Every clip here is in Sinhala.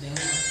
Deus.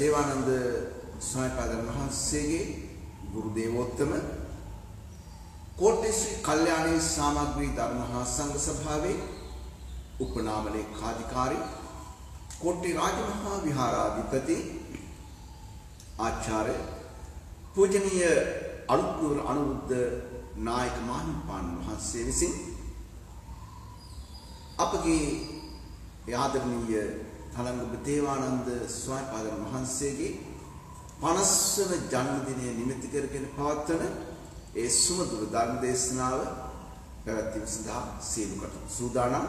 දේවානන්ද ස්වාමීපාදන් වහන්සේගේ ගුරු දේවෝත්තම කෝට්ටේ ශ්‍රී කල්යාණී සාමග්‍රී ධර්ම හා සංඝ සභාවේ උපනාම ලේකාධිකාරී කෝට්ටේ රාජමහා විහාරාධිපති ආචාර්ය පූජනීය අලුත්නුවර අනුරුද්ධ නායක මහින්පාණන් වහන්සේ විසින් අපගේ ආදරණීය තලංග දේවානන්ද ස්වාමීන් වහන්සේගේ 50 වන ජන්මදිනය නිමිති කරගෙන පවත්වන ඒ සුමధుර ධර්ම දේශනාව පැවැත්වීම සඳහා සියලු කටයුතු සූදානම්.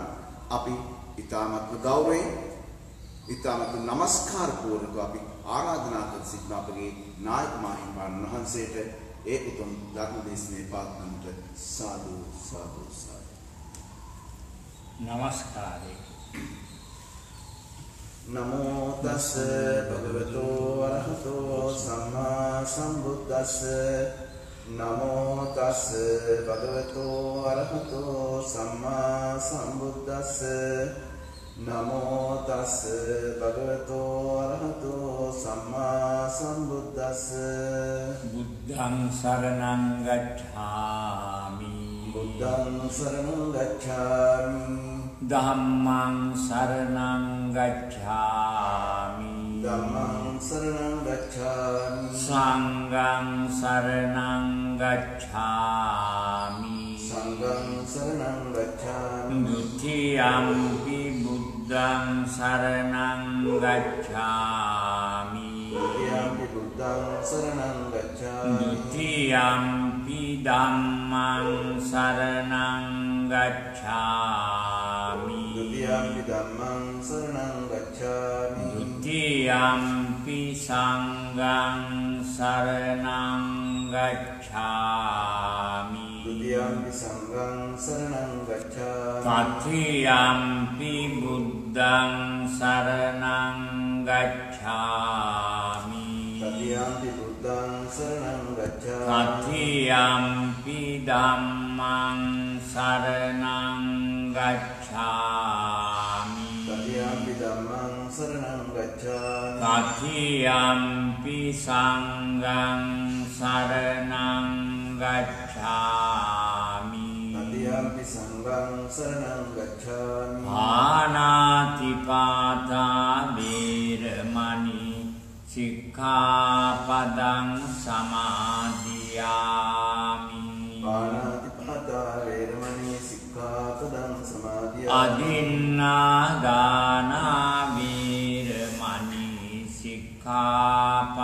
අපි ඊ타මත්ම ගෞරවයෙන් ඊ타මත්ම নমස්කාර පූර්වක අපි ආරාධනා කර සිටින අපගේ නායක මාහිමිපාණන් වහන්සේට ඒ උතුම් ධර්ම දේශනේ පාත්නමට සාදු සාදු සාදු. নমස්කාරේ නමෝ තස් භගවතු වරහතෝ සම්මා සම්බුද්දස්ස. නමෝ තස් භගවතු වරහතෝ සම්මා සම්බුද්දස්ස. නමෝ තස් භගවතු වරහතෝ සම්මා සම්බුද්දස්ස. බුද්ධං සරණං ගච්ඡාමි. බුද්ධං සරණං ගච්ඡාමි ධම්මං සරණං ගච්ඡාමි ධම්මං සරණං ගච්ඡාමි සංඝං සරණං ගච්ඡාමි සංඝං සරණං ගච්ඡාමි ဒ ුතියම්පි බුද්ධං සරණං ගච්ඡාමි යම්පි බුද්ධං සරණං ဒ ගච්ඡාමි ုတိယံ පි ධම්මං සරණං ගච්ඡාමි ဒုတိယံ පි ධම්මං සරණං ගච්ඡාමි ဒုတိယံ පි සංඝං සරණං ගච්ඡාමි ဒုတိယံ පි සංඝං සරණං ගච්ඡාමි တတိယံ පි බුද්ධං සරණං ගච්ඡාමි တတိယံ පි බුද්ධං සරණං တ ගච්ඡාමි တိယံ පි ධම්මං සරණං ගච්ඡාමි තතියම්පි සංගං සරණං ගච්ඡාමි තතියම්පි සංගං සරණං ගච්ඡාමි ආනාති පාතා වේරමණී සික්ඛාපදං සමාදියාමි ආනාති පාතා වේරමණී සික්ඛාපදං සමාදියාමි අදින්නා දානා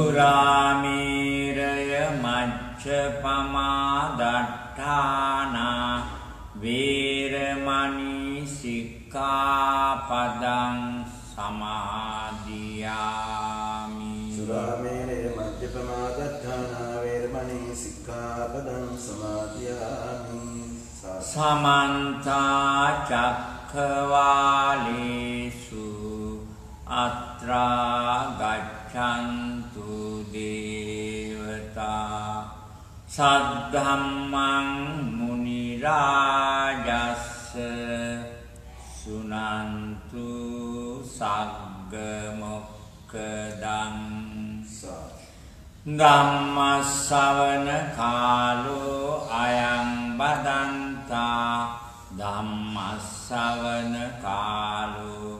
සමාදියාමි සුරාමේරය මච්ඡපමාදට්ඨානා වේරමණී සික්ඛාපදං සමාදියාමි සුරාමේරය මජ්ජපමාදත්තානා වේරමණී සික්ඛාපදං සමාදියාමි සමන්ත චක්ඛවාලේසු අත්‍රා ගච්ඡන්තු දේවතා සද්ධම්මං මුනි රාජස්ස සුනන්තු සග්ග මොක්කදං සාදු ධම්මස්සවන කාලෝ අයං බදන්තා ධම්මස්සවන කාලෝ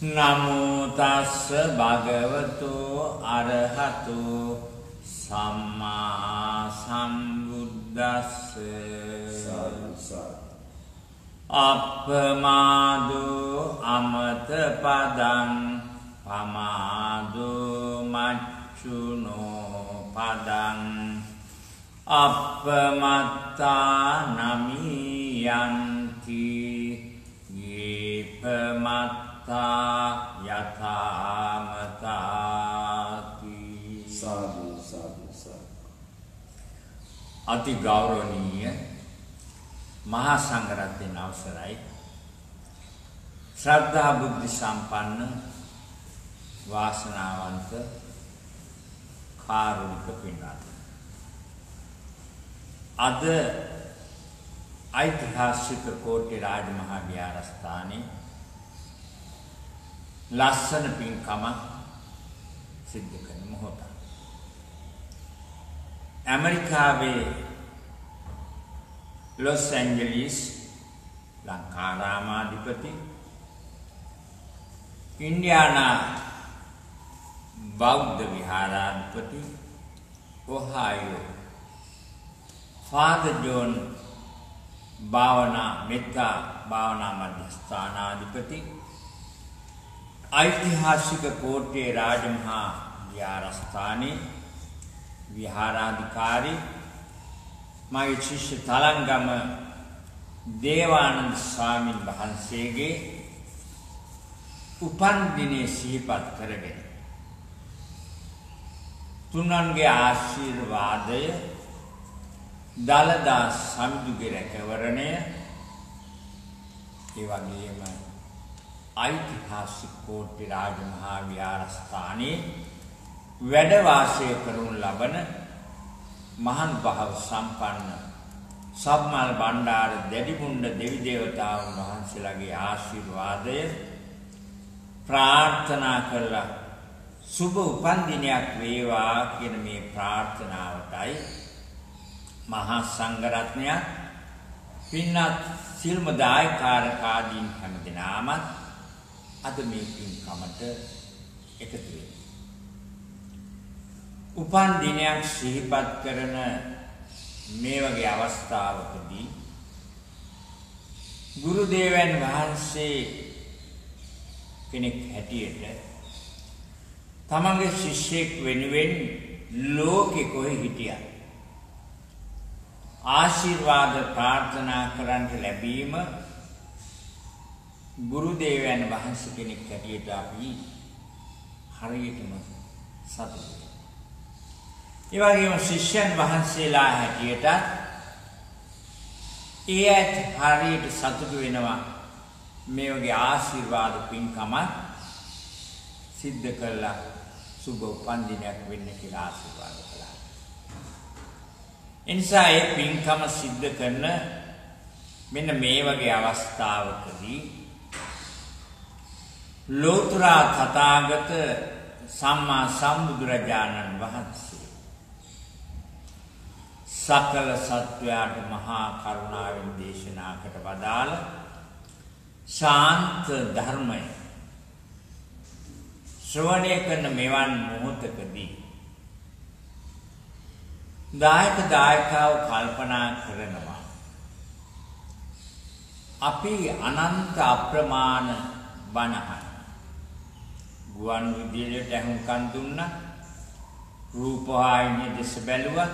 නමෝ තස්ස භගවතු අරහතු සම්මා සම්බුද්දස්ස සාදු සාදු අපමාදෝ අමත පදං පමාදෝ මච්චුනෝ පදං අපමත්තා නමියන්ති ගේපමත්තා යථාමතාති සාදු සාදු සාදු අති ගෞරවනීය මහා සංඝරත්නයන් අවසරයි ශ්‍රද්ධා බුද්ධ සම්පන්න වාසනාවන්ත කාරුණික පින්වත් අද ඓතිහාසික කෝට්ටේ රාජමහා විහාරස්ථානයේ ලස්සන පින්කම සිද්ධ කරන මොහොත ඇමරිකාවේ ලොස් ඇන්ජලිස් ලංකාරාමාධිපති ඉන්ඩියානා බෞද්ධ විහාරාධිපති ඔහායෝ ෆාදර් ජෝන් භාවනා මෙත්තා භාවනා මධ්‍යස්ථානාධිපති ඓතිහාසික කෝට්ටේ රාජමහා විහාරස්ථානයේ විහාරාධිකාරී මගේ ශිෂ්‍ය තලංගම දේවානන්ද ස්වාමීන් වහන්සේගේ උපන් දිනේ සිහිපත් කරගෙන තුන්වන්ගේ ආශිර්වාදය දලදා සමිඳුගේ රැකවරණය ඒ වගේම ඓතිහාසික කෝට්ටේ රාජමහා විහාරස්ථානයේ වැඩ වාසය කරනු ලබන මහන් භාව සම්පන්න සම්මල් බණ්ඩාර දෙඩිමුණ්ඩ දෙවි දේවතාවුන් වහන්සේලාගේ ආශිර්වාදය ප්‍රාර්ථනා කළා. සුබ උපන්දිනයක් වේවා කියන මේ ප්‍රාර්ථනාවටයි මහා සංඝරත්නය පින්වත් සිල්ම දායකාරකාදීන් හැමදෙනාම අද මේ පින්කමට එකතු වෙනවා උපන් දිනයක් සිහිපත් කරන මේ වගේ අවස්ථාවකදී ගුරු දේවයන් වහන්සේ කෙනෙක් හැටියට තමන්ගේ ශිෂ්‍යෙක් වෙනුවෙන් ලෝකෙ කොහෙ හිටියත් ආශිර්වාද ප්‍රාර්ථනා කරන්නට ලැබීම ගුරු දේවයන් වහන්සේ කෙනෙක් හැටියට අපි හරියටම සතුටුයි ඒ වගේම ශිෂ්‍යයන් වහන්සේලා හැටියට ඒ ඇත් හරියට සතුටු වෙනවා. මේ වගේ ආශිර්වාද පින්කම සිද්ධ කළා. සුබ උපන්දිනයක් වෙන්න කියලා ආශිර්වාද කළා. එනිසා ඒ පින්කම සිද්ධ කරන මෙන්න මේ වගේ අවස්ථාවකදී ලෝතර තථාගත සම්මා සම්බුදුරජාණන් වහන්සේ. සකල සත්වයාට මහා කරුණාවෙන් දේශනා කොට වදාළ ශාන්ත ධර්මය ශ්‍රවණය කරන මෙවන් මොහොතකදී දායක දායකාව කල්පනා කරනවා. අපි අනන්ත අප්‍රමාණ බණහන් ගුවන් විදුලියට ඇහුම්කන් දුන්නා රූපවාහිනිය දෙස බැලුවා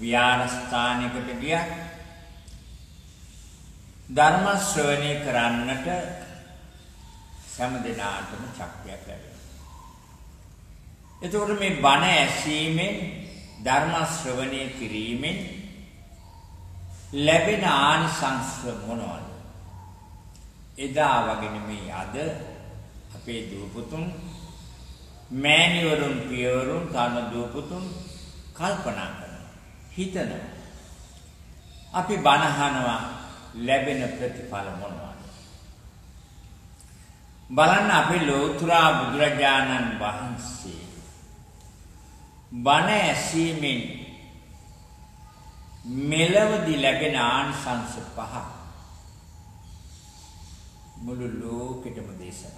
විහාරස්ථානයකට ගියා ධර්ම ශ්‍රවණය කරන්නට හැම දිනාටම ශක්තියක් ලැබෙනවා. එතකොට මේ බණ ඇසීමෙන් ධර්ම ශ්‍රවණය කිරීමෙන් ලැබෙන ආනිසංස මොනවද? එදා වගේ නෙමෙයි අද අපේ දූපුතුන් මෑණිවරුන් පියවරුන් තන දූපුතුන් කල්පනා කරනවා හිතනවා අපි බණහනවා ලැබෙන ප්‍රතිඵල මොනවද බලන්න අපේ ලෝතුරා බුදුරජාණන් වහන්සේ බණ ඇසීමෙන් මෙලවදී ලැබෙන ආනිසංස පහ මුළු ලෝකෙටම දේශනා කළා.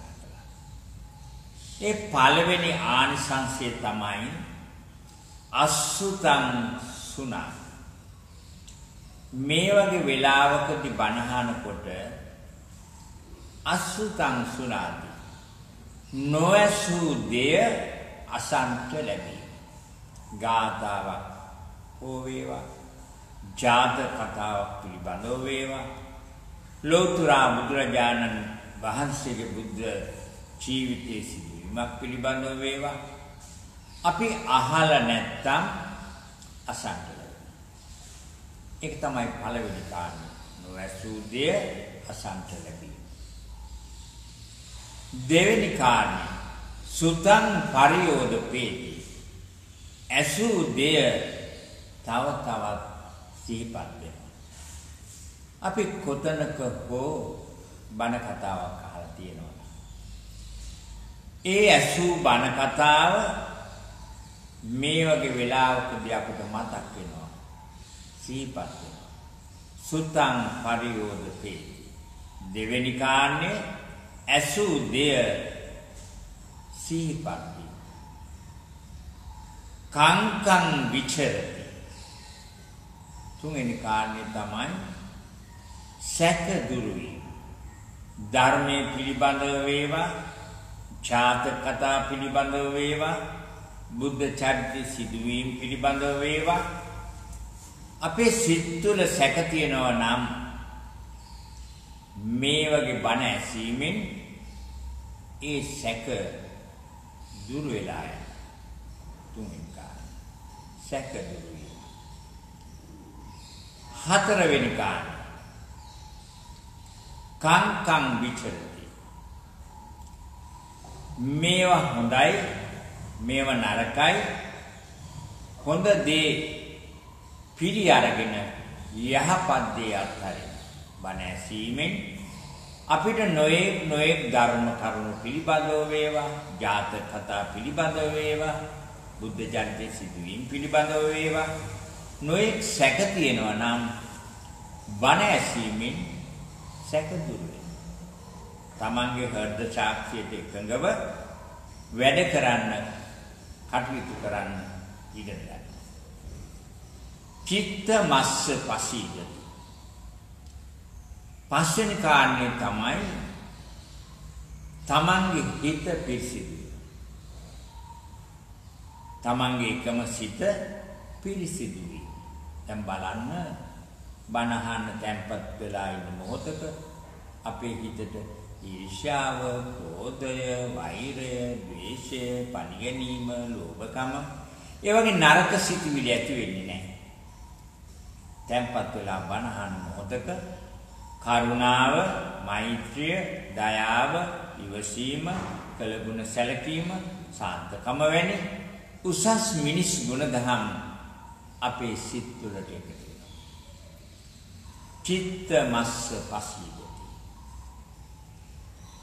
ඒ පළවෙනි ආනිසංසය තමයි අසුතං සුනා. මේ වගේ වෙලාවකදී බණහනකොට අසුතං සුනාති. නොඇසූ දෙය අසන්ත ලැබේ. ගාථාවක් හෝ වේවා ජාත කතාවක් පිළිබඳව වේවා ලෝතුරා බුදුරජාණන් වහන්සේගේ බුද්ධ ජීවිතයේ සිදුවීමක් පිළිබඳව වේවා. අපි අහලා නැත්තම් අසන්න ඒක තමයි පළවෙනි කාරණය නොඇසූ දෙය අසන්ත ලැබීම. දෙවෙනි කාරණය සුතං පරියෝදපේති ඇසූ දෙය තව තවත් සිහිපත් වෙනවා. අපි කොතනක හෝ බණ කතාවක් අහලා තියෙනවා. ඒ ඇසූ බණ කතාව මේ වගේ වෙලාවකදී අපිට මතක් වෙනවා. සිහිපත් වෙනවා. සුතං පරියෝදපේ දෙවෙනි කාණ්ඩේ ඇසූ දෙය සිහිපත් කංකං විචරති. තුන්වෙනි කාරණේ තමයි සැක දුරු වීම. ධර්මයේ පිළිබඳව වේවා. ඡාතක කතා පිළිබඳව වේවා බුද්ධ චරිත සිදුවීම් පිළිබඳව වේවා අපේ සිත් තුළ සැක තියෙනවා නම් මේ වගේ බණ ඇසීමෙන් ඒ සැක දුර වෙලා යනවා තුන්වෙනි සැක දුරු වීම. හතරවෙනි කාරණය. කංකං විචරති. මේවා හොඳයි මේවා නරකයි. හොඳ දේ පිළි අරගෙන යහපත් දේ අත්හරින බණ ඇසීමෙන් අපිට නොයෙක් නොයෙක් ධර්ම කරුණු පිළිබඳව වේවා ජාතක කතා පිළිබඳව වේවා බුද්ධ චරිතයේ සිදුවීම් පිළිබඳව වේවා. නොඑක් සැක තියෙනවා නම් බණ ඇසීමෙන් සැක දුරු තමන්ගේ හෘද සාක්ෂියට එකඟව වැඩ කරන්න කටයුතු කරන්න ඉගෙන ගන්න. චිත්ත මස්ස පසීදති. පස්වෙනි කාරණේ තමයි තමන්ගේ හිත පිරිසිදු තමන්ගේ එකම සිත පිරිසිදුයි. දැන් බලන්න බණහන්න තැම්පත් වෙලා ඉන්න මොහොතක අපේ හිතට ඊර්ෂ්‍යාව, ක්‍රෝධය, වෛරය, ද්වේෂය, පරිගැනීම, ලෝභකම ඒ වගේ නරක සිතුවිලි ඇති වෙන්නේ නැහැ. තැම්පත් වෙලා බණහන්න මොහොතක කරුණාව, මෛත්‍රිය, දයාව, ඉවසීම, කළගුණ සැලකීම, සාන්තකම වැනි උසස් මිනිස් ගුණධම් අපේ සිත් තුළට එකතු වෙනවා. චිත්ත මස්ස පසීදති.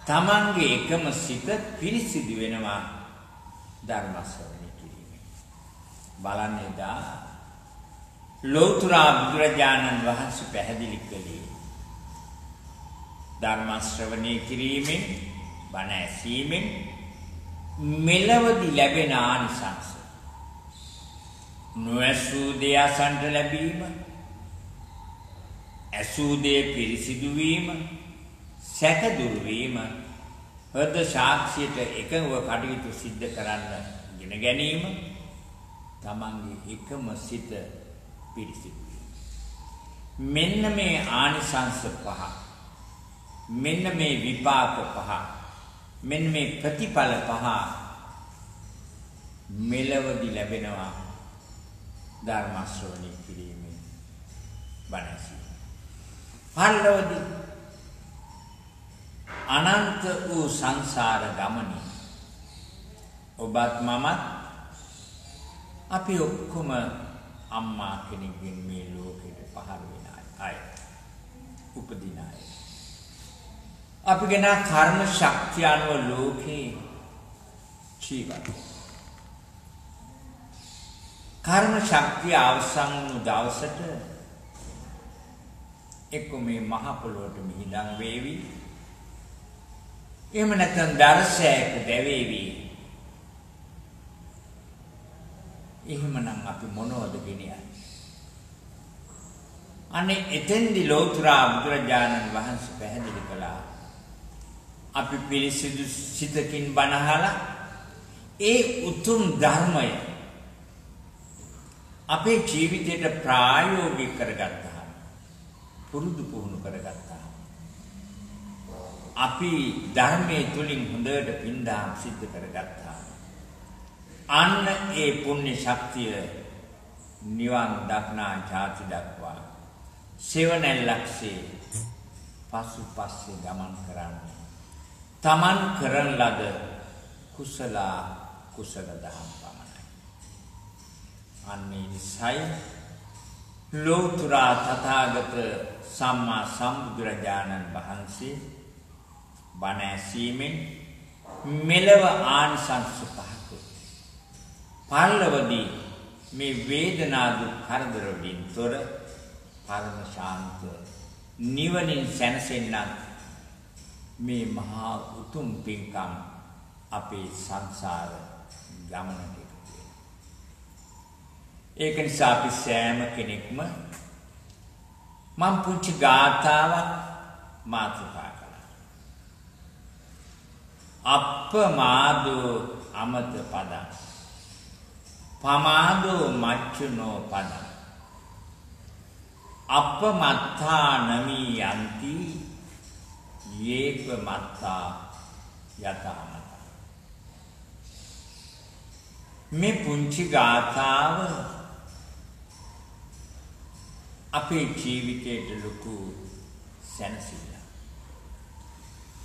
තමන්ගේ එකම සිත පිරිසිදු වෙනවා ධර්ම ශ්‍රවණය කිරීමෙන්. බලන්න එදා ලෞතර බුදුරජාණන් වහන්සේ පැහැදිලි කළේ ධර්ම ශ්‍රවණය කිරීමෙන් බණ ඇසීමෙන් මෙලවදි ලැබෙන ආනිසංස නොඇසූ දේ අසන්ට ලැබීම ඇසූ දේ පිරිසිදු වීම සැක දුරු වීම හෘද සාක්ෂියට එකව කටයුතු සිද්ධ කරන්න ගෙන ගැනීම තමන්ගේ එකම සිත පිරිසිදු මෙන්න මේ ආනිසංස පහ මෙන්න මේ විපාක පහ මෙන්න මේ ප්‍රතිඵල පහ මෙලවදි ලැබෙනවා ධර්ම ශ්‍රවණය කිරීමෙන් බණසි. පල්ලවදී අනන්ත වූ සංසාර ගමනේ ඔබත් මමත් අපි ඔක්කොම අම්මා කෙනෙක්ගෙන් මේ ලෝකෙට පහළ වෙන අය. උපදින අය. අපි ගැන කර්ම ශක්තිය අනුව ලෝකේ ජීවත්. කර්ම ශක්තිය අවසන් වුණු දවසට එක්ක මේ මහ පොළොවට මිහිදන් වේවි. එහෙම නැත්නම් දර්ශයක දැවේවි. එහෙමනම් අපි මොනවද ගෙනියන්නේ? අනේ එතෙන්දි ලෝතුරා බුදුරජාණන් වහන්සේ පැහැදිලි කළා. අපි පිරිසිදු සිතකින් බණහලා ඒ උතුම් ධර්මය අපේ ජීවිතයට ප්‍රායෝගික කරගත්තා. පුරුදු පුහුණු කරගත්තා. අපි ධර්මයේ තුලින් හොඳට පින්දාම් සිද්ධ කරගත්තා. අන්න ඒ පුණ්‍ය ශක්තිය නිවන් දක්නා ඡාති දක්වා සෙවණැල්ලක්සේ පසු පස්සේ ගමන් කරන්නේ. Taman කරන ලද කුසල කුසල දහම් පමණයි. අන්නේ නිසයි ලෝතුරා තථාගත සම්මා සම්බුදුරජාණන් වහන්සේ බණ ඇසීමෙන් මෙලව ආනිසංස පහක පල්ලවදී මේ වේදනා දුක් කරදර වලින් තොර පරම ශාන්ත නිවනින් සැනසෙන්නත් මේ මහා උතුම් පින්කම් අපේ සංසාර ගමනට එකතු ඒක නිසා අපි සෑම කෙනෙක්ම මම පුංචි ගාථාවක් මාතෘකා කළා. අප්පමාදෝ අමත පදං. පමාදෝ මච්චුනෝ පදං. අපමත්තා නමි යන්ති යේක මත්තා යතමත. මේ පුංචි ගාථාව අපේ ජීවිතයට ලොකු සැනසීමක්.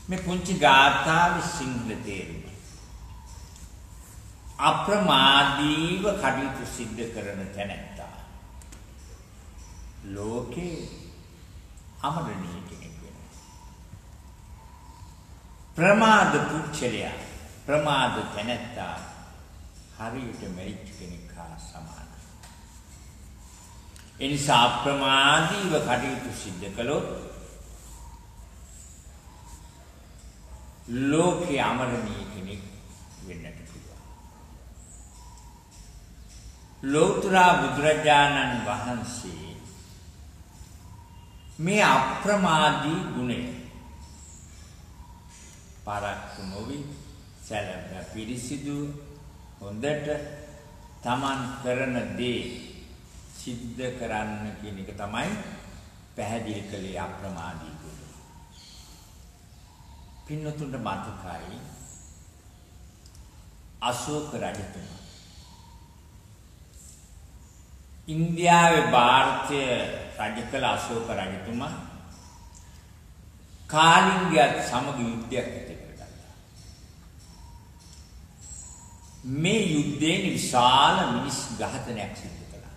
මේ පුංචි ගාථාවේ සිංහල තේරුම. අප්‍රමාදීව කටයුතු සිද්ධ කරන තැනැත්තා. ලෝකේ අමරණීය කෙනෙක් වෙනවා. ප්‍රමාද පුච්චලයා ප්‍රමාද තැනැත්තා හරියට මෙරිච් කෙනෙක් හා සමානයි. එනිසා අප්‍රමාදීව කටයුතු සිද්ධ කළොත් ලෝකේ අමරණීය කෙනෙක් වෙන්නට ලෞතර බුදුරජාණන් වහන්සේ මේ අප්‍රමාදී ගුණය පරක්කු නොවි සැලැබ පිරිසිදු හොඳට Taman කරන දේ සිද්ධ කරන්න කියන එක තමයි පැහැදිලි කළේ අප්‍රමාදී ගුණය. පින්නතුන්ට මතකයි අශෝක රජතුමා. ඉන්දියාවේ ಭಾರತය රජ කළ අශෝක රජතුමා කාලිංගයත් සමග යුද්ධයක් ඇති කරගත්තා. මේ යුද්ධයෙන් විශාල මිනිස් ඝාතනයක් සිදු කළා.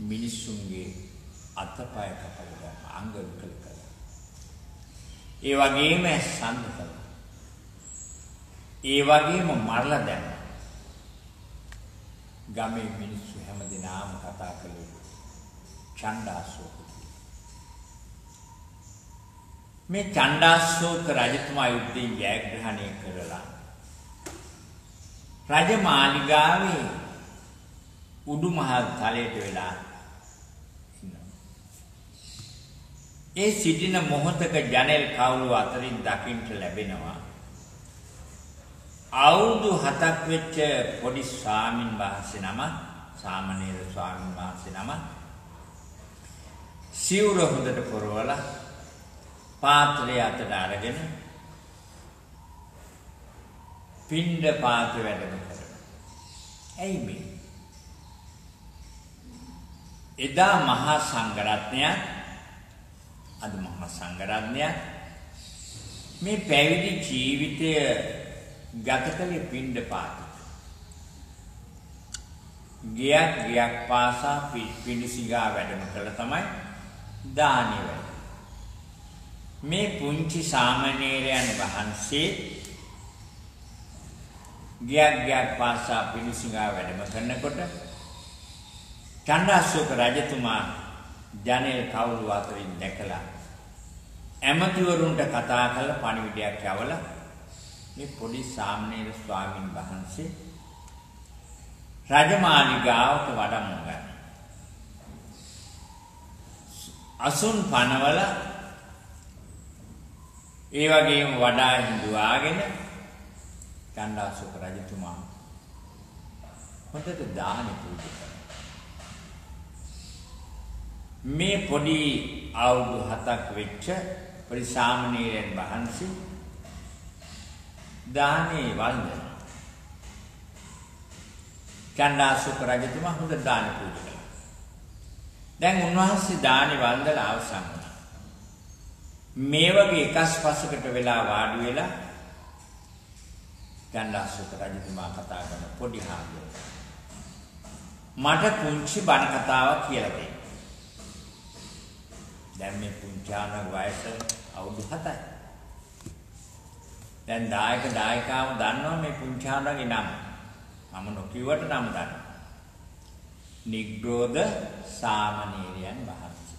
මිනිසුන්ගේ අතපය කපලා අංග විකල ඒ වගේම සම්ද කළා. ඒ වගේම මරලා දැම්මා. ගමේ මිනිස්සු හැමදෙනාම කතා කළේ චණ්ඩාශෝක මේ චණ්ඩාශෝක රජතුමා යුද්ධයෙන් ජයග්‍රහණය කරලා රජමාලිගාවේ උඩුමහල් තලයට වෙලා ඒ සිටින මොහොතක ජනෙල් කවුළු අතරින් දකින්ට ලැබෙනවා අවුරුදු 7ක් වෙච්ච පොඩි ස්වාමින් වහන්සේ නම සාමණේර ස්වාමින් වහන්සේ නම සිවුර හොඳට පොරවලා පාත්‍රය අතට අරගෙන පින්ඩ පාත වැඩම කරනවා. ඇයි මේ? එදා මහා සංඝරත්නයත් අද මහා සංඝරත්නයත් මේ පැවිදි ජීවිතය ගත කළේ පින්ඩ පාත. ගියක් ගියක් පාසා පිඬුසිඟා වැඩම කළ තමයි දානි වැඩ. මේ පුංචි සාමණේරයන් වහන්සේ ගියක් ගියක් පාසා පිඬුසිඟා වැඩම කරනකොට චණ්ඩාශෝක රජතුමා ජනේල් කවුළු අතරින් දැකලා ඇමතිවරුන්ට කතා කළ පණිවිඩයක් යවලා මේ පොඩි සාමණේර ස්වාමින් වහන්සේ රජමාලිගාවට වඩම්ම ගන්න. අසුන් පනවල ඒ වගේම වඩා හිඳුවාගෙන චණ්ඩාශෝක රජතුමා හොඳට දාන පූජා මේ පොඩි අවුරුදු 7ක් වෙච්ච පරිසාමණේරයන් වහන්සේ දානේ වන්දන චණ්ඩාසුක රජතුමා හොඳ දාන පූජා කළා. දැන් උන්වහන්සේ දානේ වන්දලා අවසන් වුණා. මේ වගේ එකස්පසකට වෙලා වාඩි වෙලා චණ්ඩාසුක රජතුමා කතා කරන පොඩි හාමුදුරුවෝ මට පුංචි බණ කතාවක් කියලා දෙන්න. දැන් මේ පුංචාන වයස අවුරුදු 7යි. දැන් දායක දායකාව දන්නවා මේ පුංචානගේ නම. මම නොකියුවට නම දන්නවා. නිග්‍රෝධ සාමණේරයන් වහන්සේ.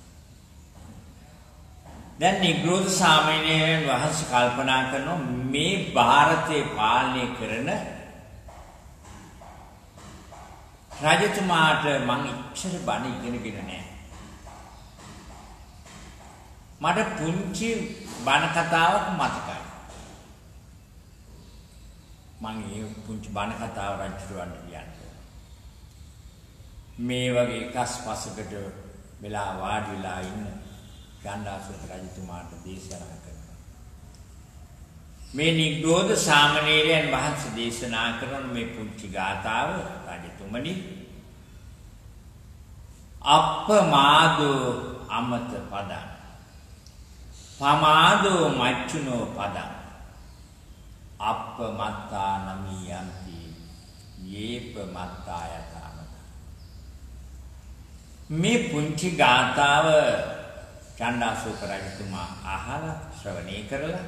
දැන් නිග්‍රෝධ සාමණේරයන් වහන්සේ කල්පනා කරනවා මේ ಭಾರತේ පාලනය කරන රජතුමාට මං ඉච්ඡර බණ ඉගෙනගෙන නැහැ. මට පුංචි බණ කතාවක් මතකයි. මම ඒ පුංචි බණ කතාව රජුරවන්ට කියන්නේ. මේ වගේ කස්පසකට වෙලා වාඩි වෙලා ඉන්න ගණ්ඩාසුර රජතුමාට දේශනා කරනවා. මේ නිග්‍රෝධ සාමණේරයන් වහන්සේ දේශනා කරන මේ පුංචි ගාථාව රජතුමනි අප්පමාදෝ අමත පදං පමාදෝ මච්චුනෝ පදං. අප්පමත්තා නමී යන්ති යේප මත්තා යතාමත මේ පුංචි ගාතාව චණ්ඩාසෝක රජතුමා අහලා ශ්‍රවණය කරලා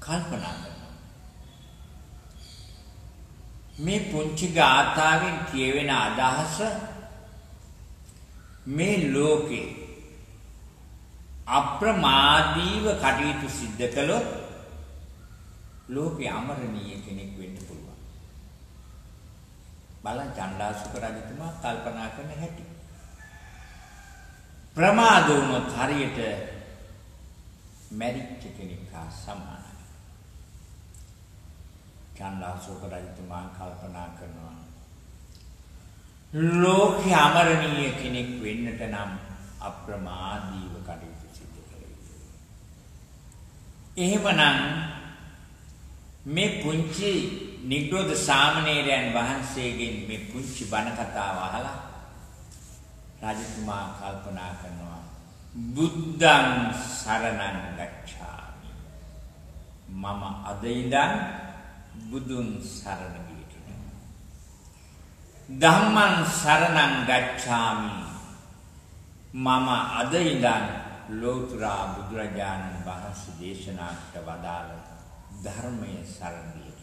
කල්පනා කරනවා. මේ පුංචි ගාතාවෙන් කියවෙන අදහස මේ ලෝකේ අප්‍රමාදීව කටයුතු සිද්ධ කළොත් ලෝකේ අමරණීය කෙනෙක් වෙන්න පුළුවන්. බලන් චණ්ඩාසුක රජතුමා කල්පනා කරන හැටි. ප්‍රමාද වුණොත් හරියට මැරිච්ච කෙනෙක් හා සමානයි. චණ්ඩාසුක රජතුමා කල්පනා කරනවා ලෝකේ අමරණීය කෙනෙක් වෙන්නට නම් අප්‍රමාදීව කටයුතු එහෙමනම් මේ පුංචි නිග්‍රෝධ සාමණේරයන් වහන්සේගෙන් මේ පුංචි බණ කතාව අහලා රජතුමා කල්පනා කරනවා බුද්ධං සරණං ගච්ඡාමි. මම අද ඉඳන් බුදුන් සරණ ගියේ ධම්මං සරණං ගච්ඡාමි. මම අද ඉඳන් ලෝතුරා බුදුරජාණන් වහන්සේ දේශනාකට වදාළ ධර්මයේ සරණ දී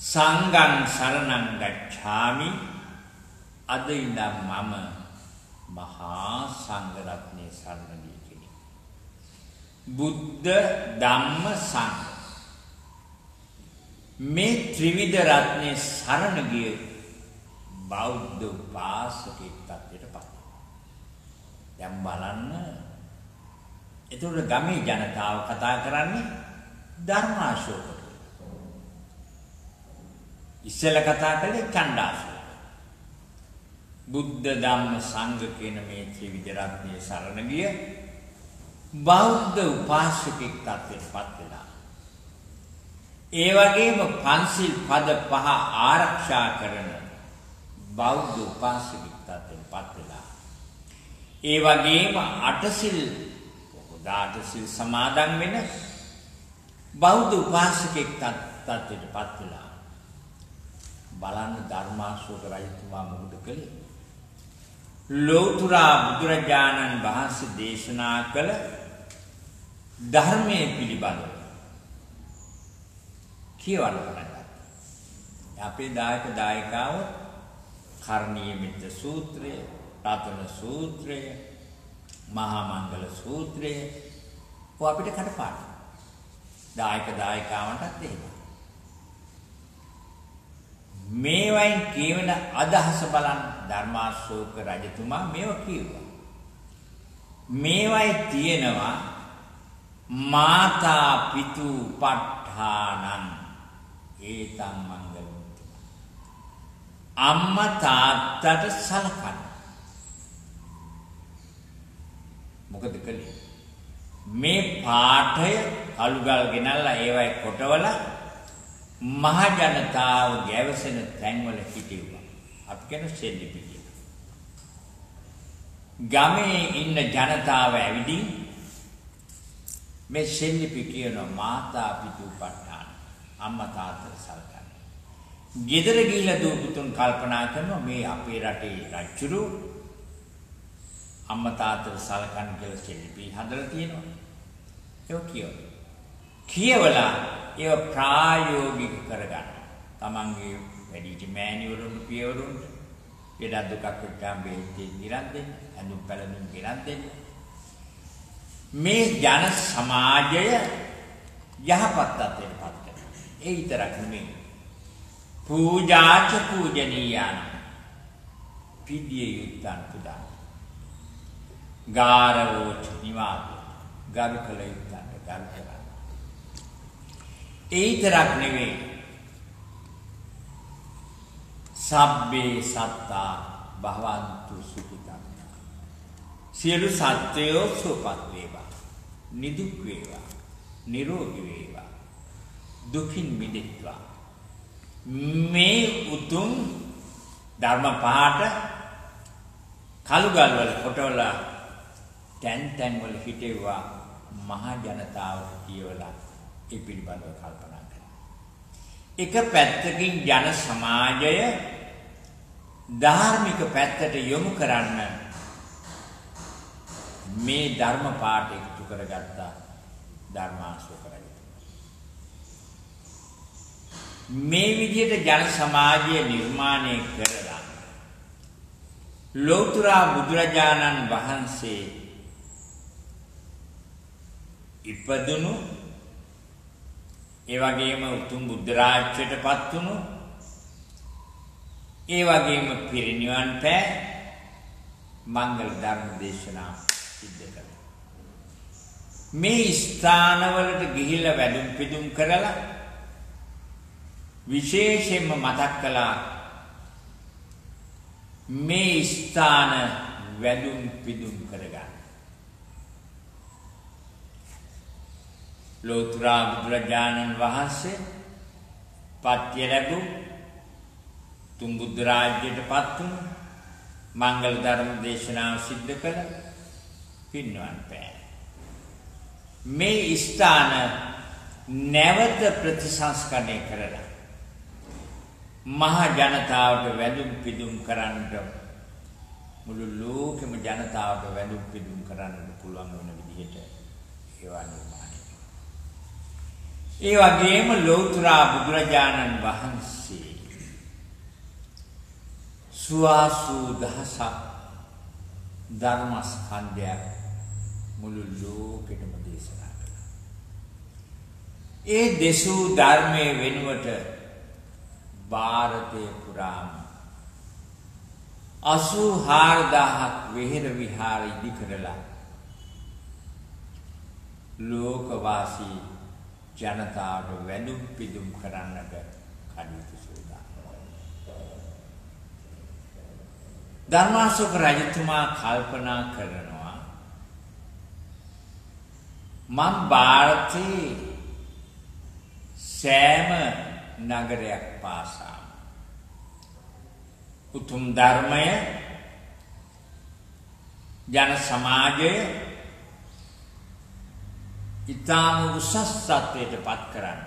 සංඝං සරණං ගච්ඡාමි. අද ඉඳන් මම මහා සංඝ රත්නයේ සරණ දී කෙනෙක් බුද්ධ ධම්ම සංඝ. මේ ත්‍රිවිධ රත්නයේ සරණ ගිය බෞද්ධ උපාසකෙක් තත්ත්වයටපත් දැන් බලන්න එතකොට ගමේ ජනතාව කතා කරන්නේ ධර්මාශෝකට. ඉස්සෙල්ල කතා කළේ ඡණ්ඩාශෝක. බුද්ධ ධම්ම සංඝ කියන මේ ත්‍රිවිධ රත්නයේ සරණ ගිය බෞද්ධ උපාසකෙක් තත්ත්වයටපත් වෙලා. ඒ වගේම පන්සිල් පද පහ ආරක්ෂා කරන බෞද්ධ උපාසකෙක් තත්ත්වයටපත් වෙලා ඒ වගේම අටසිල් දාටසිල් සමාදන් වෙන බෞද්ධ උපාසකෙක් තත්ත්වයටපත් වෙලා බලන්න ධර්මාශෝක රජතුමා මොකද කළේ ලෝතුරා බුදුරජාණන් වහන්සේ දේශනා කළ ධර්මයේ පිළිබඳව කියවන්න පටන් ගත්තා. අපේ දායක දායකාව කර්ණීය මිත්‍ර සූත්‍රය, රතන සූත්‍රය, මහා මංගල සූත්‍රය ඔය අපිට කඩපාඩම්. දායක දායකාවන්ටත් එහෙම. මේවයින් කියවෙන අදහස බලන්න ධර්මාශෝක රජතුමා මේව කිව්වා. මේවයි තියෙනවා මාතා පිතු ප ဋ ඨානං ඒතං මංගලමුති අම්මා තාත්තට සලකන්න මොකද කළේ? මේ පාඨය කළුගල් ගෙනල්ලා ඒවයි කොටවලා මහ ජනතාව ගැවසෙන තැන්වල හිටියුවා. අපි කියන සෙල්ලිපි කියලා. ගමේ ඉන්න ජනතාව ඇවිදින් මේ සෙල්ලිපි කියන මාතා පිටුපට්ඨාන අම්මා තාත්තා සලකන්නේ. ගෙදර ගිහිල්ලා දූ පුතුන් කල්පනා කරනවා මේ අපේ රටේ රජුරු අම්මා තාත්තට සලකන්න කියලා සෙල්ලිපි හදලා තියෙනවා. ඒක කියව. කියවලා ඒව ප්‍රායෝගික කරගන්න. තමන්ගේ වැඩිහිටි මෑණිවරුන් පියවරුන් ලෙඩක් දුකක් වෙච්චාම බෙහෙත් නිරන් දෙන්න, ඇඳුම් පැළඳුම් ගෙනත් දෙන්න. මේ ජන සමාජය යහපත් තත්ත්වයට පත් කරනවා. ඒ විතරක් නෙමෙයි. පූජාච පූජනීයන පිළිය යුත්තන් පුදා. ගාරවෝච නිවාද. ගරු කළ යුත්තන් ගරු කරා. ඒ විතරක් නෙමෙයි. සබ්බේ සත්තා භවන්තු සුඛිතං. සියලු සත්වයෝ සුවපත් වේවා. නිදුක් වේවා. නිරෝගී වේවා. දුකින් මිදෙත්වා. මේ උතුම් ධර්ම පහට කලුගල් වල කොටවලා තැන් තැන් වල හිටෙව්වා මහ ජනතාවට කියවලා ඒ පිළිබඳව කල්පනා කරනවා. එක පැත්තකින් ජන සමාජය ධාර්මික පැත්තට යොමු කරන්න මේ ධර්ම පාඩේ කරගත්තා ධර්මාශෝක මේ විදිහට ජන සමාජය නිර්මාණය කරලා ලෝතර බුදුරජාණන් වහන්සේ ඉපදුණු ඒ වගේම උතුම් බුද්ධ රාජ්‍යයටපත් වුණු ඒ වගේම පිරිනිවන් පෑ මංගල ධර්ම දේශනා සිද්ධ කළා මේ ස්ථානවලට ගිහිල්ලා වැඩුම් පිදුම් කරලා විශේෂයෙන්ම මතක් කළා මේ ස්ථාන වැඩුම් පිදුම් කරගන්න. ලෝතර බුදුරජාණන් වහන්සේ පත්‍ය ලැබු තුන් බුද්ධ රාජ්‍යයට පත් වුණු මංගල ධර්ම දේශනාව සිද්ධ කළ පින්වන් පෑ. මේ ස්ථාන නැවත ප්‍රතිසංස්කරණය කරලා මහා ජනතාවට වැඳුම් පිදුම් කරන්නට මුළු ලෝකෙම ජනතාවට වැඳුම් පිදුම් කරන්නට පුළුවන් වෙන විදිහට ඒවා නිර්මාණය ඒ වගේම ලෞතර බුදුරජාණන් වහන්සේ සුවාසු දහස ධර්මස්කන්ධය මුළු ලෝකෙටම දේශනා කළා. ඒ දේශු ධර්මයේ වෙනුවට ಭಾರತේ පුරාම 84000ක් විහෙර විහාර ඉදි කරලා ලෝකවාසී ජනතාවට වැඳුම් පිදුම් කරන්නට කටයුතු සූදානම්. ධර්මාශෝක රජතුමා කල්පනා කරනවා මම ಭಾರතයේ සෑම නගරයක් පාසා උතුම් ධර්මය ජන සමාජය ඊටාම උසස් තත්වයට පත් කරන්න.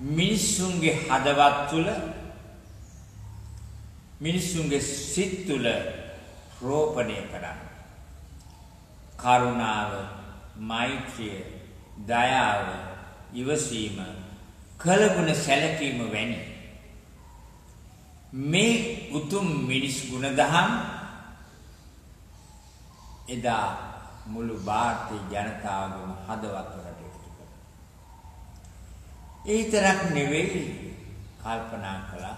මිනිසුන්ගේ හදවත් තුළ මිනිසුන්ගේ සිත් තුළ රෝපණය කරන්න. කරුණාව මෛත්‍රිය දයාව ඉවසීම කලගුණ සැලකීම වැනි. මේ උතුම් මිනිස් ගුණදහම් එදා මුළු ಭಾರತೀಯ ජනතාවගේම හදවත් වලට එකතු කරා. ඒ තරක් නෙවෙයි කල්පනා කළා.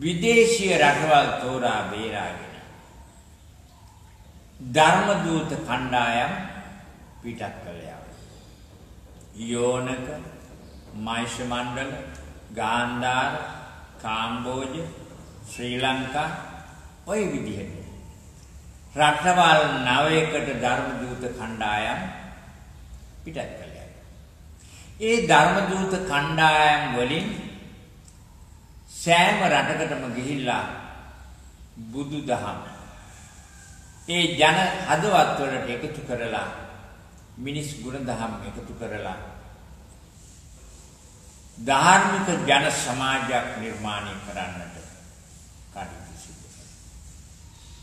විදේශීය රටවල් තෝරා බේරාගෙන ධර්ම දූත කණ්ඩායම් පිටත් කළා. යෝනක, මයිෂ මණ්ඩල, ගාන්ධාර, කාම්බෝජ, ශ්‍රී ලංකා ඔය විදිහට රටවල් නවයකට ධර්ම දූත කණ්ඩායම් පිටත් කළා. ඒ ධර්ම දූත කණ්ඩායම් වලින් සෑම රටකටම ගිහිල්ලා බුදුදහම ඒ ජන හදවත් වලට එකතු කරලා මිනිස් ගුණදහම් එකතු කරලා ධාර්මික ජන සමාජයක් නිර්මාණය කරන්නට කටයුතු සිදු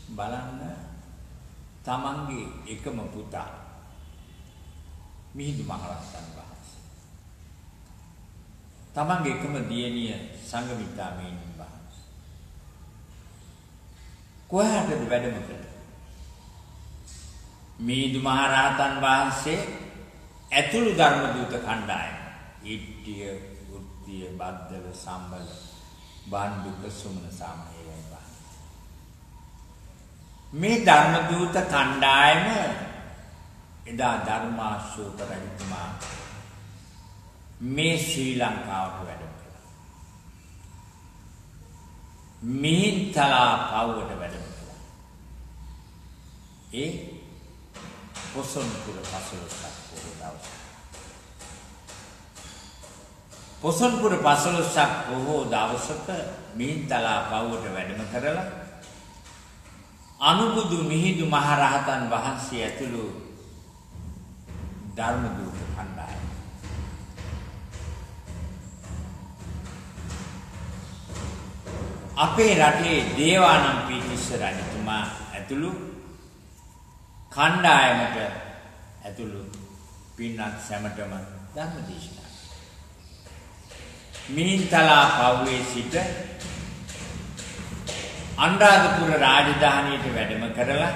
බලන්න තමන්ගේ එකම පුතා. මිහිඳු මහරහතන් වහන්සේ. තමන්ගේ එකම දියණිය සංගමිත්තා මේනින් වහන්සේ. කොහාටද වැඩම කළේ මිහිඳු මහරහතන් වහන්සේ ඇතුළු ධර්ම දූත කණ්ඩායම. ඉට්ටිය උත්තිය බද්දල සම්බල බණ්ඩුක සුමන සාමණේරයන් මේ ධර්ම දූත කණ්ඩායම එදා ධර්මාශෝක රජතුමා මේ ශ්‍රී ලංකාවට වැඩම කළා. මිහින්තලා පවුවට වැඩම කළා. ඒ පොසොන්පුර පසළොස්වක පොහොය දවස. පොසොන්පුර පසළොස්වක පොහොය දවසක මිහින්තලා පවුවට වැඩම කරලා අනුබුදු මිහිඳු මහරහතන් වහන්සේ ඇතුළු ධර්ම දූත කණ්ඩායම. අපේ රටේ දේවානම් පීතිස්ස රජතුමා ඇතුළු කණ්ඩායමට ඇතුළු පින්වත් සැමටම ධර්ම දේශනා මිහින්තලා පව්වේ සිට අනුරාධපුර රාජධානියට වැඩම කරලා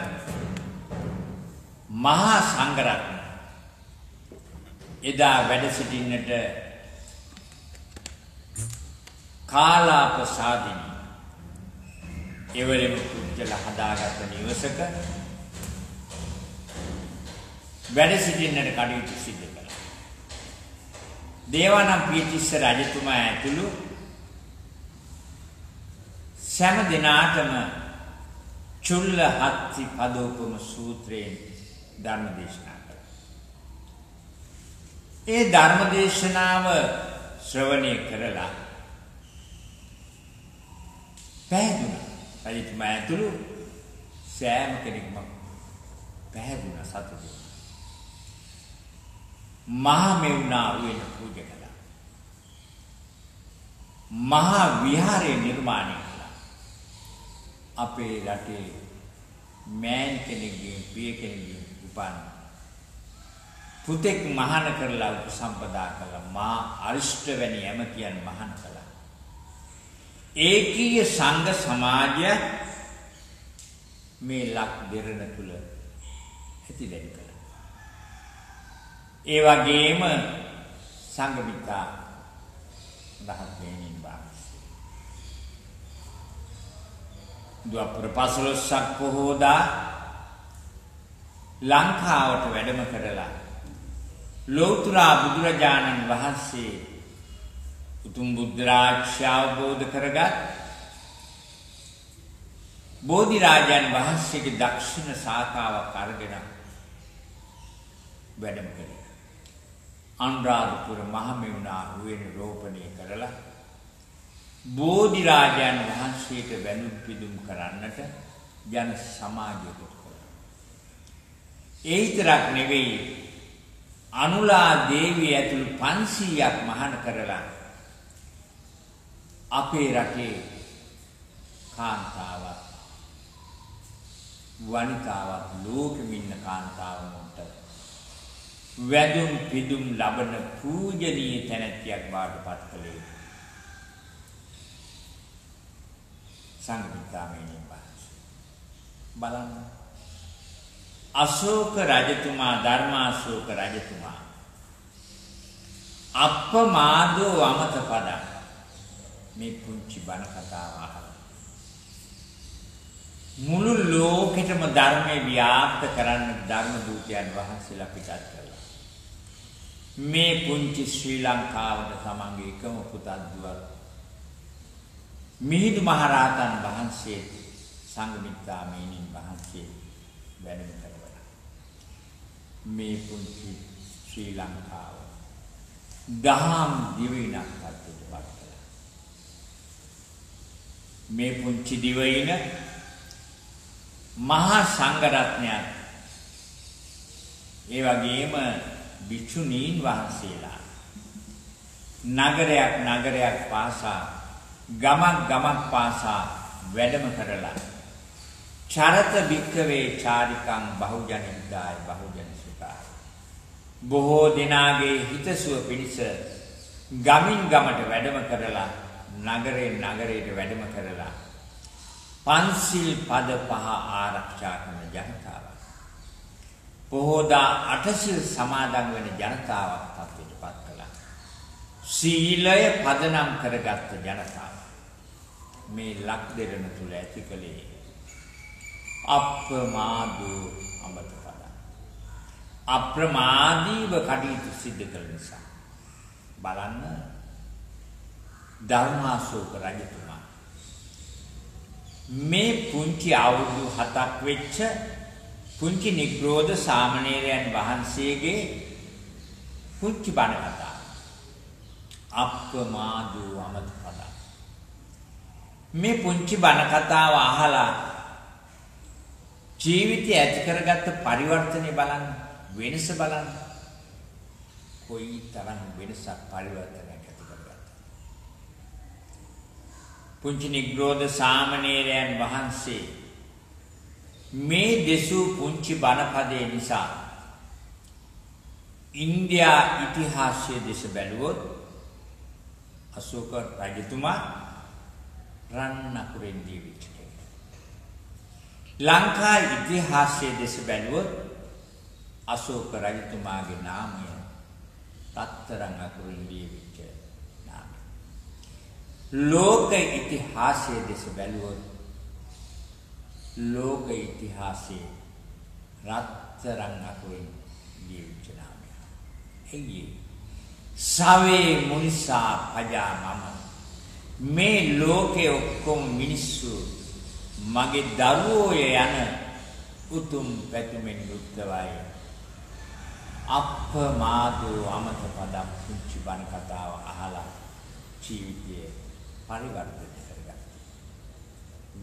මහා සංඝරත්න එදා වැඩ සිටින්නට කාලාපසාදිනී එවලෙම කුජල හදාගත්ත නිවසක වැඩ සිටින්නට කටයුතු සිදු කළා. දේවානම් පීතිස්ස රජතුමා ඇතුළු සෑම දිනාටම චුල්ල හත්ති පදෝපම සූත්‍රයෙන් ධර්ම දේශනා කළා. ඒ ධර්ම දේශනාව ශ්‍රවණය කරලා පැහැදුනා. රජතුමා ඇතුළු සෑම කෙනෙක්ම පැහැදුනා සතුටු. මහා මෙවුනා වෙන පූජා කළා. මහා විහාරය නිර්මාණය අපේ රටේ මෑන් කෙනෙක්ගේ පිය කෙනෙක්ගේ උපන්. පුතෙක් මහාන කරලා උපසම්පදා කළා. මා අරිෂ්ඨ වැනි ඇමතියන් මහාන කළා. ඒකීය සංඝ සමාජය මේ ලක් දෙරණ තුල ඇතිදැයි කළා. ඒ වගේම සංඝමිතා රහත් වෙනින් දුවපුර පසළොස්වක පොහෝදා ලංකාවට වැඩම කරලා ලෞතර බුදුරජාණන් වහන්සේ උතුම් බුද්ධ රාජ්‍ය අවබෝධ කරගත් බෝධි රාජයන් වහන්සේගේ දක්ෂිණ ශාඛාවක් අරගෙන වැඩම කළේ. අනුරාධපුර මහමෙවුනා රුවෙන රෝපණය කරලා බෝධි රාජයන් වහන්සේට වැඳුම් පිදුම් කරන්නට ජන සමාජයකට කළා. ඒ විතරක් නෙවෙයි අනුලා දේවිය ඇතුළු 500ක් මහාන කරලා අපේ රටේ කාන්තාවක් වනිතාවක් ලෝකෙම ඉන්න කාන්තාවන්ට වැඳුම් පිදුම් ලබන පූජනීය තැනැත්තියක් බවට පත් කළේ සංගීතාමේනින් බලන්න. අශෝක රජතුමා ධර්මාශෝක රජතුමා. අප්පමාදෝ අමත පද. මේ පුංචි බණ කතාව අහලා. මුළු ලෝකෙටම ධර්මයේ ව්‍යාප්ත කරන්න ධර්ම දූතයන් වහන්සේලා පිටත් කළා. මේ පුංචි ශ්‍රී ලංකාවට තමන්ගේ එකම පුතත් දුවක් මිහිඳු මහරහතන් වහන්සේ සංඝමිත්තා මේනින් වහන්සේ වැඩම කරවලා. මේ පුංචි ශ්‍රී ලංකාව දහම් දිවයිනක් අත්දැකපත් කළා. මේ පුංචි දිවයින මහා සංඝරත්නයන් ඒ වගේම භික්ෂුණීන් වහන්සේලා නගරයක් නගරයක් පාසා ගමක් ගමක් පාසා වැඩම කරලා. චරත භික්කවේ චාරිකං බහුජන හිතාය බහුජන සුඛාය. බොහෝ දෙනාගේ හිතසුව පිණිස ගමින් ගමට වැඩම කරලා නගරේ නගරයට වැඩම කරලා පන්සිල් පද පහ ආරක්ෂා කරන ජනතාව පොහෝදා අටසිල් සමාදන් වෙන ජනතාවක් තත්ත්වයට පත් කළා. සීලය පදනම් කරගත්ත ජනතාව මේ ලක් දෙරණ තුල ඇති කලේ අප්‍රමාදෝ අමත පද. අප්‍රමාදීව කටයුතු සිද්ධ කළ නිසා. බලන්න ධර්මාශෝක රජතුමා. මේ පුංචි අවුරුදු 7ක් වෙච්ච පුංචි නිග්‍රෝධ සාමණේරයන් වහන්සේගේ පුංචි බණ කතා. අප්‍රමාදෝ අමත පද මේ පුංචි බණ කතාව අහලා ජීවිතය ඇති කරගත්ත පරිවර්තනය බලන්න වෙනස බලන්න. කොයි තරම් වෙනසක් පරිවර්තනයක් ඇති කරගත්තා. පුංචි නිග්‍රෝධ සාමණේරයන් වහන්සේ මේ දෙසූ පුංචි බණපදේ නිසා ඉන්දියා ඉතිහාසයේ දෙස බැලුවොත් අශෝක රජතුමා රන් අකුරෙන් දීවිච්ච කෙනෙක්. ලංකා ඉතිහාසයේ දෙස බැලුවොත් අශෝක රජතුමාගේ නාමය රත්තරන් අකුරෙන් දීවිච්ච නාමය. ලෝක ඉතිහාසයේ දෙස බැලුවොත් ලෝක ඉතිහාසයේ රත්තරන් අකුරෙන් දීවිච්ච නාමය. එයි සවේ මුනිසා පජා මම මේ ලෝකේ ඔක්කොම මිනිස්සු මගේ දරුවෝය යන උතුම් පැතුමෙන් යුක්තවයි. අප්‍රමාදෝ අමත පදම් පුංචි බණ කතාව අහලා ජීවිතය පරිවර්තනය කරගත්තා.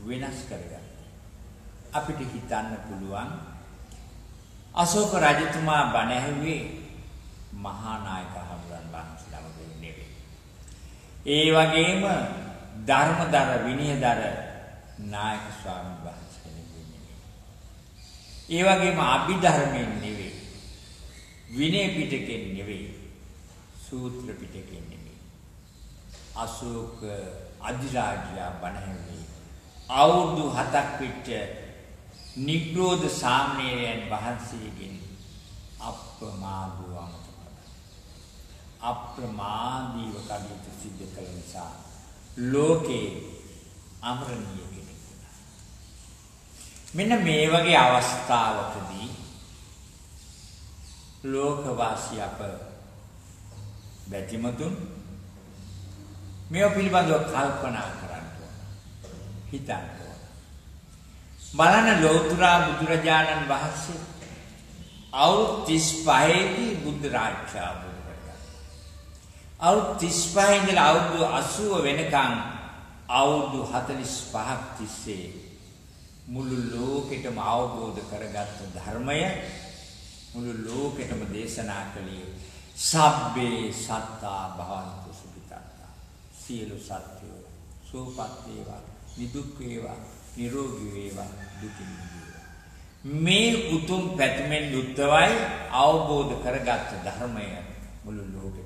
වෙනස් කරගත්තා. අපිට හිතන්න පුළුවන් අශෝක රජතුමා බණ ඇහුවේ මහා නායක හමුරන් වහන්සේලාම නෙවෙයි ඒ වගේම ධර්මදර විනයදර නායක ස්වාමීන් වහන්සේ කෙනෙක් නෙවෙයි. ඒ වගේම අභිධර්මයෙන් නෙවෙයි. විනය පිටකෙන් නෙවෙයි. සූත්‍ර පිටකෙන් නෙවෙයි. අශෝක අධිරාජයා බණහැවේ අවුරුදු 7ක් පිට නිග්‍රෝධ සාමණේරයන් වහන්සේගෙන් අප්‍රමාදවම අප්‍රමාදීව කටයුතු සිද්ධ කළ නිසා ලෝකේ අමරණීය කෙනෙක් වුණා. මෙන්න මේ වගේ අවස්ථාවකදී ලෝකවාසී අප බැතිමතුන් මේව පිළිබඳව කල්පනා කරන්න ඕන. හිතන්න ඕන. බලන්න ලෝතුරා බුදුරජාණන් වහන්සේ අවුරුදු 35 දී බුද්ධ රාජ්‍ය ආවුද කරගත්තා. අවුරුදු 35 ඉඳලා අවුරුදු 80 වෙනකන් අවුරුදු 45ක් තිස්සේ මුළු ලෝකෙටම අවබෝධ කරගත්ත ධර්මය මුළු ලෝකෙටම දේශනා කළේ සබ්බේ සත්තා භවන්තු සුඛිතා සියලු සත්‍යෝ සෝපත් වේවා නිදුක් වේවා නිරෝගී වේවා දුකින් මිදේවා. මේ උතුම් පැතුමෙන් යුක්තවයි අවබෝධ කරගත් ධර්මය මුළු ලෝකෙටම දේශනා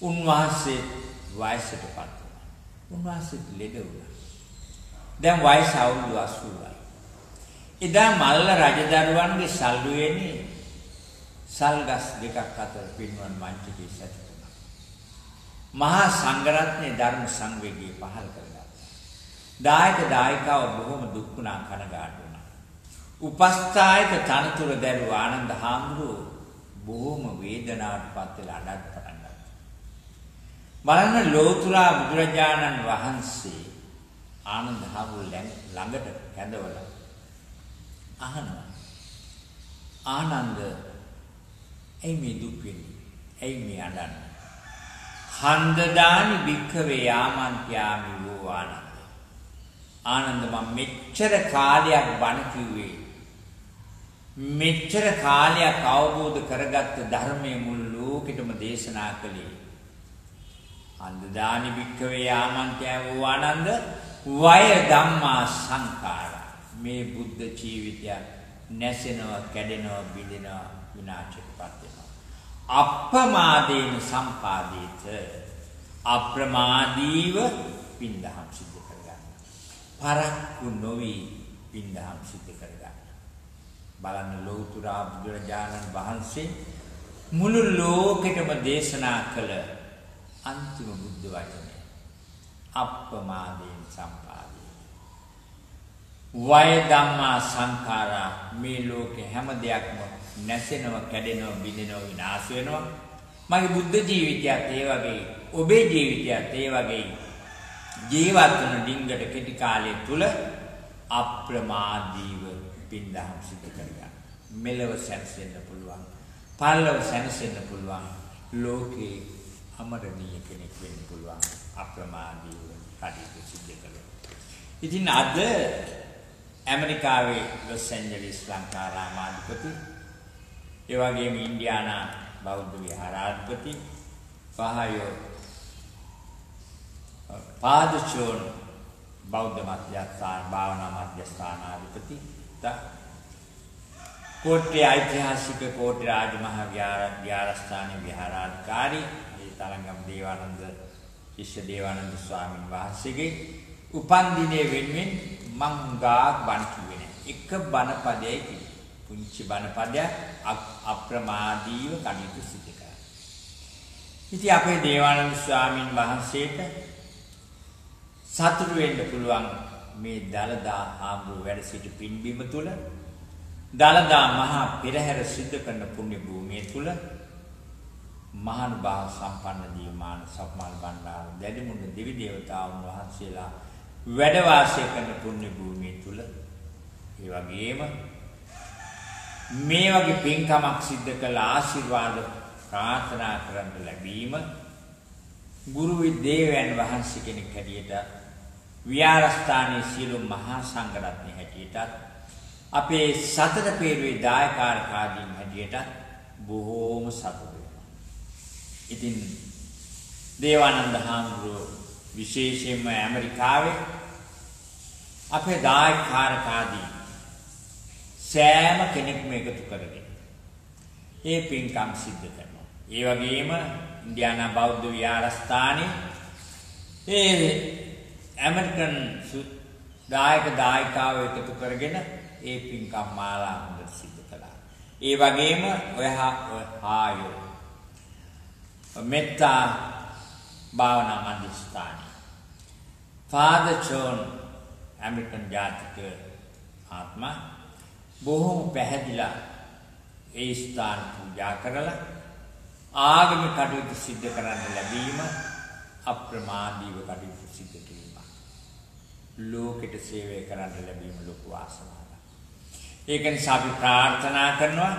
උන්වහන්සේ වයසටපත් වුණා. උන්වහන්සේ ලෙඩ වුණා. දැන් වයස අවුරුදු 80යි. එදා මල්ල රජදරුවන්ගේ සල්ුවේනේ සල්ගස් දෙකක් අතර පින්වන් මංචකේ සැතපුණා. මහා සංඝරත්නයේ ධර්ම සංවේගී පහළ කරගත්තා. දායක දායිකාව බොහොම දුක් වුණා කනගාටු වුණා. උපස්ථායක තනතුර දැරුව ආනන්ද හාමුදුරුවෝ බොහොම වේදනාවටපත් වෙලා අඬන්න පටන් ගත්තා. බලන්න ලෝතුරා බුදුරජාණන් වහන්සේ ආනන්ද හාමුදුරුවෝ ළඟට කැඳවලා අහනවා ආනන්ද ඇයි මේ දුක් වෙන්නේ? ඇයි මේ අඬන්නේ? හන්දදානි භික්ඛවේ යාමන්ත්‍යාමි වූ ආනන්ද. ආනන්ද මම මෙච්චර කාලයක් බණ කිව්වේ. මෙච්චර කාලයක් අවබෝධ කරගත්ත ධර්මයේ මුළු ලෝකෙටම දේශනා කළේ. හන්දදානි භික්ඛවේ යාමන්ත්‍යාමි වූ ආනන්ද වය ධම්මා සංඛාර. මේ බුද්ධ ජීවිතය නැසෙනවා, කැඩෙනවා, බිඳෙනවා, විනාශයටපත් අප්‍රමාදේන සම්පාදේත අප්‍රමාදීව පින්දහම් සිද්ධ කරගන්න. පරක්කු නොවි පින්දහම් සිද්ධ කරගන්න. බලන්න ලෞතුරා බුදුරජාණන් වහන්සේ මුළු ලෝකෙටම දේශනා කළ අන්තිම බුද්ධ වචනය අප්‍රමාදයෙන් සම්පාදී. වය ධම්මා සංඛාරා මේ ලෝකේ හැම දෙයක්ම නැසෙනවා, කැඩෙනවා, බිඳෙනවා, විනාශ වෙනවා. මගේ බුද්ධ ජීවිතයත් ඒ වගේ, ඔබේ ජීවිතයත් ඒ වගේ ජීවත් වන ඩිංගට කෙටි කාලය තුල අප්‍රමාදීව පින්දහම් සිදු කරගන්න. මෙලව සැනසෙන්න පුළුවන්. පල්ලව සැනසෙන්න පුළුවන්. ලෝකේ අමරණීය කෙනෙක් වෙන්න පුළුවන්. අප්‍රමාදීව කටයුතු සිදු කළොත්. ඉතින් අද ඇමරිකාවේ ලොස් ඇන්ජලිස් ලංකාරාමාධිපති ඒ වගේම ඉන්දියානා බෞද්ධ විහාරාධිපති පහයෝ පාදචෝන් බෞද්ධ මධ්‍යස්ථාන භාවනා මධ්‍යස්ථානාධිපති කෝට්ටේ ඓතිහාසික කෝට්ටේ රාජමහා විහාරස්ථානයේ විහාරාධිකාරී ඒ තරංගම් දේවානන්ද ශිෂ්‍ය දේවානන්ද ස්වාමීන් වහන්සේගේ උපන් දිනේ වෙනුවෙන් මං ගාක් බණ කිව්වේ නෑ එක බණ පදයකින් පුංචි බණ පදයක් අප්‍රමාදීව කටයුතු සිදු කරා. ඉතින් අපේ දේවානන්ද ස්වාමීන් වහන්සේට සතුටු වෙන්න පුළුවන් මේ දලදා ආඹු වැඩ සිටි පින්බිම තුල දලදා මහා පෙරහැර සිද්ධ කරන පුණ්‍ය භූමිය තුල මහානුභාව සම්පන්න දීමාන සම්මාන බණ්ඩාර දැඩිමුණ දෙවි දේවතාවුන් වහන්සේලා වැඩ වාසය කරන පුණ්‍ය භූමිය තුල ඒ වගේම මේ වගේ පින්කමක් සිද්ධ කළ ආශිර්වාද ප්‍රාර්ථනා කරන්න ලැබීම ගුරු විදේවයන් වහන්සේ කෙනෙක් හැටියට විහාරස්ථානයේ සියලු මහා සංඝරත්නය හැටියට අපේ සතර පෙරුවේ දායකාරකාදීන් හැටියට බොහෝම සතුටු වෙනවා. ඉතින් දේවානන්ද හාමුදුරුවෝ විශේෂයෙන්ම ඇමරිකාවේ අපේ දායකාරකාදී සෑම කෙනෙක්ම එකතු කරගෙන ඒ පින්කම් සිද්ධ කරනවා. ඒ වගේම ඉන්දියානා බෞද්ධ විහාරස්ථානයේ ඒ ඇමරිකන් දායක දායිකාව එකතු කරගෙන ඒ පින්කම් මාලා හොඳට සිද්ධ කළා. ඒ වගේම ඔය හායෝ මෙත්තා භාවනා මධ්‍යස්ථානයේ ෆාදර් චෝන් ඇමරිකන් ජාතික ආත්මා බොහොම පැහැදිලා ඒ ස්ථාන පූජා කරලා ආගමික කටයුතු සිද්ධ කරන්න ලැබීම අප්‍රමාදීව කටයුතු සිද්ධ කිරීම. ලෝකෙට සේවය කරන්න ලැබීම ලොකු ආසනාවක්. ඒක නිසා අපි ප්‍රාර්ථනා කරනවා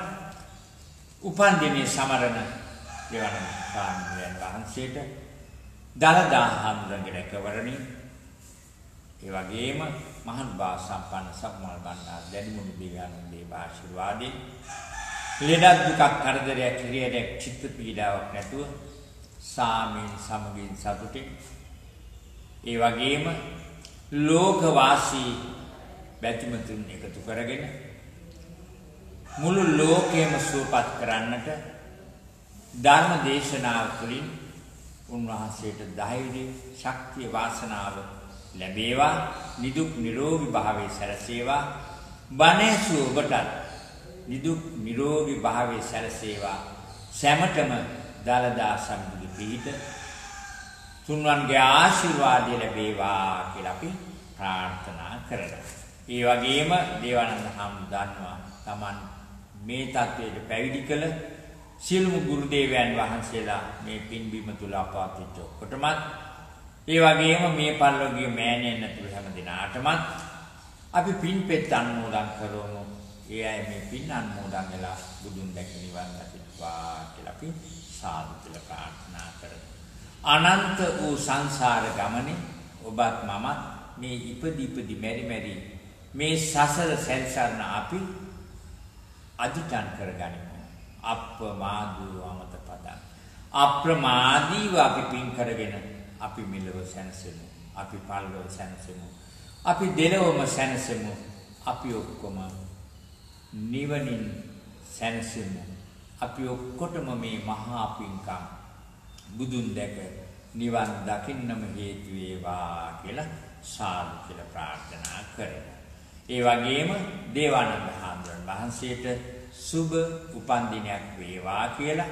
උපන් දිනේ සමරන දෙවන ස්වාමීන් වහන්සේට දලදා හඳුනගෙන රැකවරණි ඒ වගේම මහත් බා සම්පන්න සම්මල් බණ්ඩාර දැඩිමුණු දිව්‍යානන්දේ ආශිර්වාදේ ලෙඩක් දුකක් කරදරයක් හිරියයක් චිත්ත පීඩාවක් නැතුව සාමීන් සමගින් සතුටින් ඒ වගේම ලෝකවාසී බැතිමතුන් එකතු කරගෙන මුළු ලෝකයම සුවපත් කරන්නට ධර්ම දේශනාව තුළින් උන්වහන්සේට ධෛර්ය, ශක්තිය, වාසනාව ලැබේවා. නිදුක් නිරෝගී භාවයේ සැරසේවා. බණේසු ඔබට නිදුක් නිරෝගී භාවයේ සැරසේවා. සැමටම දලදා සම්බුදු පිහිට තුන්වන්ගේ ආශිර්වාදය ලැබේවා කියලා අපි ප්‍රාර්ථනා කරනවා. ඒ වගේම දේවානන්ද හාමුදුරුවෝ දන්නවා Taman මේ தത്വයට පැවිදි කළ සියලුම ගුරු දේවයන් වහන්සේලා මේ පින්බිම තුල අපාතිච්ච ඔක්කොටමත් ඒ වගේම මේ පරිලෝකීය මෑණියන් ඇතුළු හැම දිනාටමත් අපි පින්පෙත් අනුමෝදන් කරමු. ඒ අය මේ පින් අනුමෝදන් වෙලා බුදුන් දැක නිවන් දකිත්වා කියලා අපි සාදු කියලා ප්‍රාර්ථනා කරමු. අනන්ත වූ සංසාර ගමනේ ඔබත් මමත් මේ ඉපදි ඉපදි මෙරි මෙරි මේ සසර සැරිසරන අපි අදිටන් කරගනිමු. අප්‍රමාදීව අමත පදං. අප්‍රමාදීව අපි පින් කරගෙන අපි මෙලව සැනසෙමු. අපි පල්ලව සැනසෙමු. අපි දෙලවම සැනසෙමු. අපි ඔක්කොම නිවනින් සැනසෙමු. අපි ඔක්කොටම මේ මහා පින්කම් බුදුන් දැක නිවන් දකින්නම හේතු වේවා කියලා සාදු කියලා ප්‍රාර්ථනා කරමු. ඒ වගේම දේවානන්ද හාමුදුරන් වහන්සේට සුබ උපන්දිනයක් වේවා කියලා.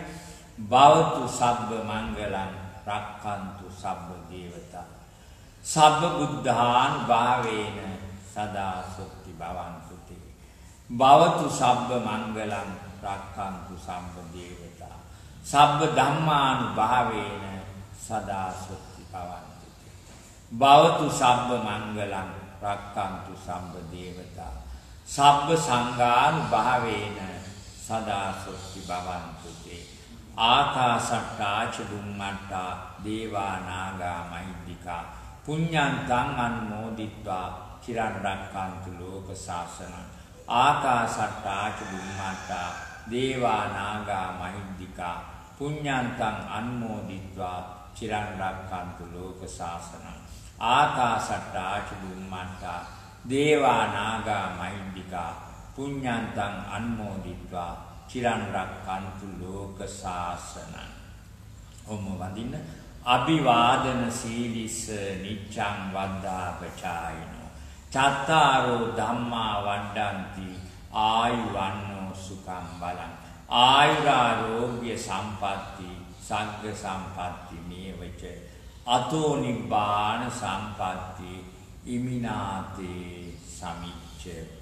භවතු සබ්බ මංගලං රක්칸තු සබ්බ දේවතා. සබ්බ බුද්ධාන් භාවේන සදා සුක්ති භවන්තු තේ. භවතු සබ්බ මංගලං රක්칸තු සම්බ දේවතා. සබ්බ ධම්මාන් භාවේන සදා සුක්ති භවන්තු තේ. භවතු සබ්බ මංගලං රක්칸තු සම්බ දේවතා. සබ්බ සංඝානුභාවේන සදා සොත්ති භවන්තු තේ. ආකාසට්ටා චුම්මට්ටා දේවා නාගා මහිද්దికා. පුඤ්ඤන්තං අනුමෝදිත්වා චිරන් රැක්කන්තු ලෝක සාසනං ආකාසට්ටා චුම්මට්ටා දේවා නාගා මහිද්దికා. පුඤ්ඤන්තං අනුමෝදිත්වා චිරන් රැක්කන්තු ලෝක සාසනං ආකාසට්ටා චුම්මට්ටා දේවා නාග මහින්దికා පුඤ්ඤන්තං අනුමෝදිත්වා චිරන් රක්칸තු ලෝක සාසනං ඔම වඳින්න අභිවාදන සීලිස නිච්ඡං වද්දා පචායිනෝ චත්තාරෝ ධම්මා වණ්ඩಂತಿ ආයුවන්නෝ සුඛං බලං. ආයුරාෝග්‍ය සම්පatti සංඝ සම්පatti මේවච. අතෝ නිබ්බාන සම්පatti i minati samice